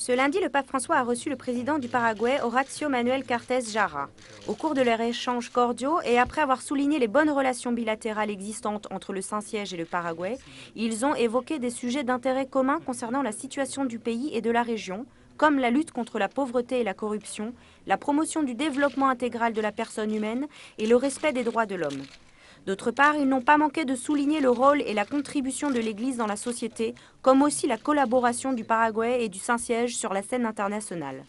Ce lundi, le pape François a reçu le président du Paraguay, Horacio Manuel Cartes Jara. Au cours de leurs échanges cordiaux et après avoir souligné les bonnes relations bilatérales existantes entre le Saint-Siège et le Paraguay, ils ont évoqué des sujets d'intérêt commun concernant la situation du pays et de la région, comme la lutte contre la pauvreté et la corruption, la promotion du développement intégral de la personne humaine et le respect des droits de l'homme. D'autre part, ils n'ont pas manqué de souligner le rôle et la contribution de l'Église dans la société, comme aussi la collaboration du Paraguay et du Saint-Siège sur la scène internationale.